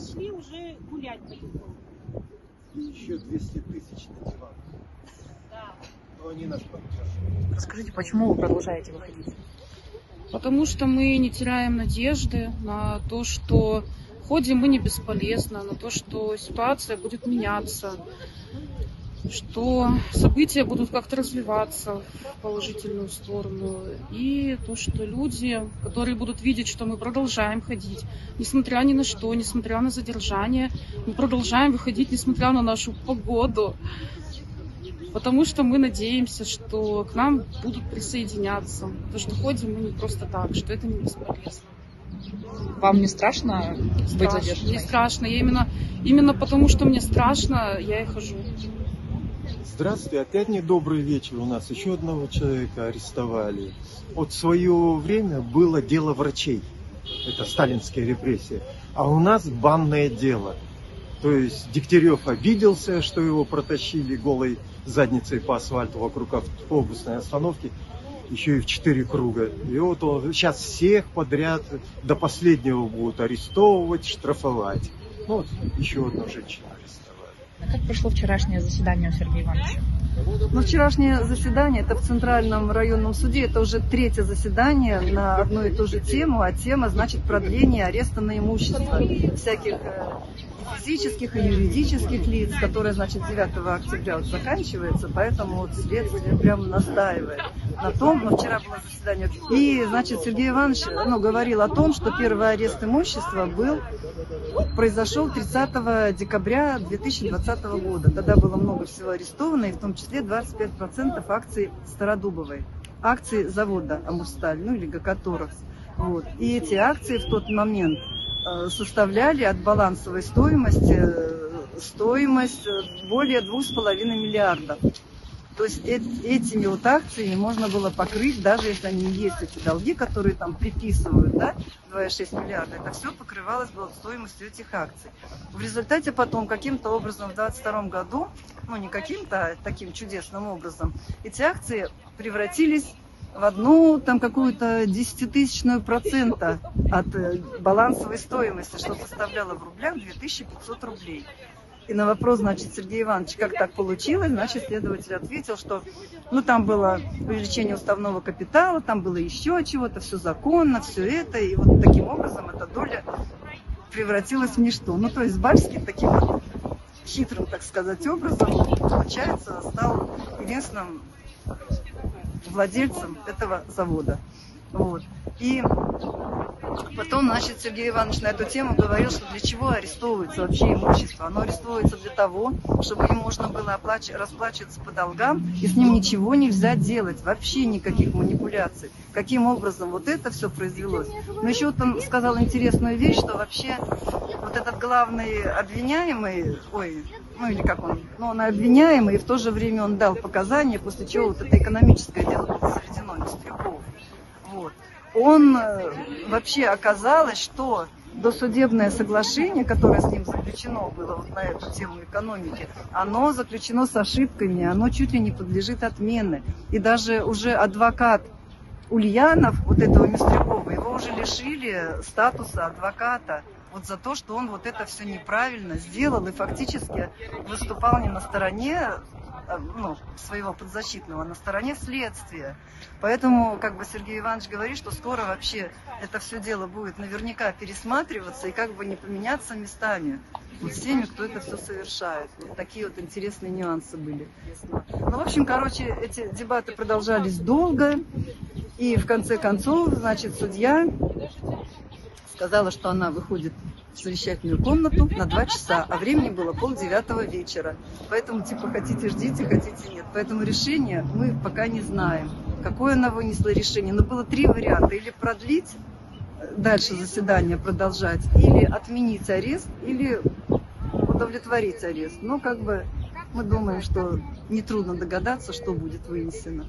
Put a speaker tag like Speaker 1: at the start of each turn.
Speaker 1: Пошли уже гулять потихоньку.
Speaker 2: Еще 200 тысяч на диван.
Speaker 1: Да.
Speaker 2: Но они нас поддерживают.
Speaker 3: Расскажите, почему вы продолжаете выходить?
Speaker 4: Потому что мы не теряем надежды на то, что ходим мы не бесполезно, на то, что ситуация будет меняться, что события будут как-то развиваться в положительную сторону. И то, что люди, которые будут видеть, что мы продолжаем ходить, несмотря ни на что, несмотря на задержание, мы продолжаем выходить, несмотря на нашу погоду. Потому что мы надеемся, что к нам будут присоединяться. То, что ходим мы не просто так, что это не бесполезно.
Speaker 3: Вам не страшно быть
Speaker 4: Страшно,
Speaker 3: задержанной?
Speaker 4: Не страшно. Я именно, именно потому, что мне страшно, я и хожу.
Speaker 2: Здравствуйте, опять недобрый вечер. У нас еще одного человека арестовали. Вот в свое время было дело врачей. Это сталинские репрессии. А у нас банное дело. То есть Дегтярев обиделся, что его протащили голой задницей по асфальту вокруг автобусной остановки, еще и в четыре круга. И вот он сейчас всех подряд до последнего будут арестовывать, штрафовать. Ну вот еще одну женщину арестовали.
Speaker 3: Как прошло вчерашнее заседание у Сергея Ивановича?
Speaker 5: Ну, вчерашнее заседание, это в Центральном районном суде, это уже третье заседание на одну и ту же тему, а тема, значит, продление ареста на имущество всяких э, физических и юридических лиц, которое, значит, 9 октября вот заканчивается, поэтому вот следствие прямо настаивает на том, но вчера было заседание, и, значит, Сергей Иванович, ну, говорил о том, что первый арест имущества был произошел 30 декабря 2020 года. Тогда было много всего арестовано, и в том числе 25% акций Стародубовой, акций завода Амурсталь, ну или Гакаторов. Вот. И эти акции в тот момент э, составляли от балансовой стоимости э, стоимость э, более 2,5 миллиардов. То есть э- этими вот акциями можно было покрыть, даже если они есть эти долги, которые там приписывают, да, 2,6 миллиарда, это все покрывалось было стоимостью этих акций. В результате потом каким-то образом в 2022 году, ну не каким-то, а таким чудесным образом, эти акции превратились в одну там какую-то десятитысячную процента от э, балансовой стоимости, что составляло в рублях 2500 рублей. И на вопрос, значит, Сергея Ивановича, как так получилось, значит, следователь ответил, что, ну, там было увеличение уставного капитала, там было еще чего-то, все законно, все это, и вот таким образом эта доля превратилась в ничто. Ну, то есть Бальский таким хитрым, так сказать, образом, получается, стал единственным владельцем этого завода. Вот. И потом, значит, Сергей Иванович на эту тему говорил, что для чего арестовывается вообще имущество. Оно арестовывается для того, чтобы им можно было оплач... расплачиваться по долгам, и с ним ничего нельзя делать, вообще никаких манипуляций. Каким образом вот это все произвелось. Но еще вот он сказал интересную вещь, что вообще вот этот главный обвиняемый, ой, ну или как он, ну он обвиняемый, и в то же время он дал показания, после чего вот это экономическое дело было заведено Нестрюков. Вот. Он э, вообще оказалось, что досудебное соглашение, которое с ним заключено было вот на эту тему экономики, оно заключено с ошибками, оно чуть ли не подлежит отмене. И даже уже адвокат Ульянов, вот этого Мистрюкова, его уже лишили статуса адвоката вот за то, что он вот это все неправильно сделал и фактически выступал не на стороне ну, своего подзащитного, на стороне следствия. Поэтому, как бы Сергей Иванович говорит, что скоро вообще это все дело будет наверняка пересматриваться и как бы не поменяться местами вот с теми, кто это все совершает. Вот такие вот интересные нюансы были. Ну, в общем, короче, эти дебаты продолжались долго. И в конце концов, значит, судья сказала, что она выходит в совещательную комнату на два часа, а времени было полдевятого вечера. Поэтому, типа, хотите ждите, хотите нет. Поэтому решение мы пока не знаем. Какое она вынесла решение? Но было три варианта. Или продлить дальше заседание, продолжать, или отменить арест, или удовлетворить арест. Но как бы мы думаем, что нетрудно догадаться, что будет вынесено.